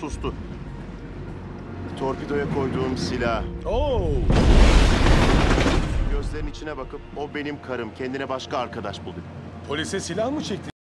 sustu. Torpidoya koyduğum silah. Oo. Gözlerin içine bakıp o benim karım kendine başka arkadaş bul dedi. Polise silah mı çekti?